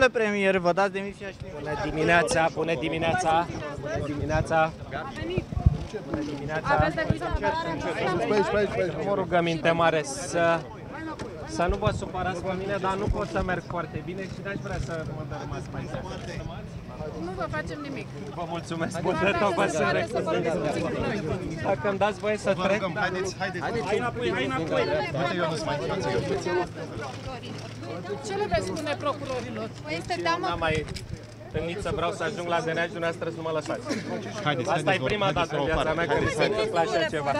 domnule premier, vă dați demisia și Bună dimineața, bună dimineața, bună dimineața. Bună dimineața. Mă rugăminte mare să, să nu vă supărați pe mine, dar nu pot să merg foarte bine și n-aș vrea să mă dărâmați mai tare. Nu vă facem nimic. Vă mulțumesc mult de tot, vă sunt recunoscător. Dacă îmi dați voie să trec, Haideți, haideți. Hai înapoi, hai înapoi. Uite, eu nu-ți mai Ce le veți spune procurorilor? Păi este teamă n-am mai întâlnit să vreau să ajung la DNA și dumneavoastră să nu mă lăsați. Haideți, Asta e prima dată în viața mea când mi se întâmplă așa ceva.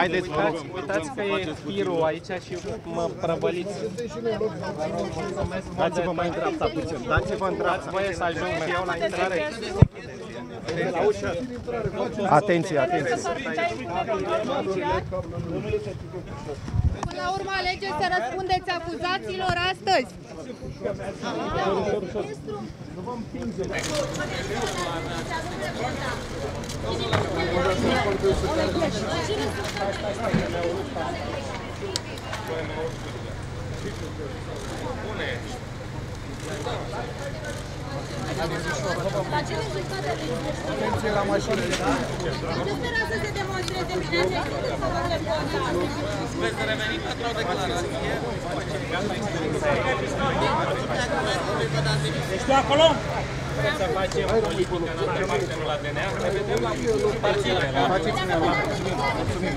Haideți, vă rog. Uitați, uitați că e firul aici și mă prăvăliți. Dați-vă mai în dreapta puțin. Dați-vă în Dați dreapta. voie să ajung și eu la intrare. Atenție, atenție. Până la urmă alegeți să răspundeți acuzațiilor astăzi. Atenție la mașină. Ce spera să se demonstreze mine? Vreți să facem politică în oraș, nu la DNA? Ne vedem la partide. Faceți-ne la mulțumim. Mulțumim.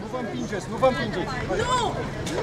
Nu vă împingeți, nu vă împingeți. Nu! Nu!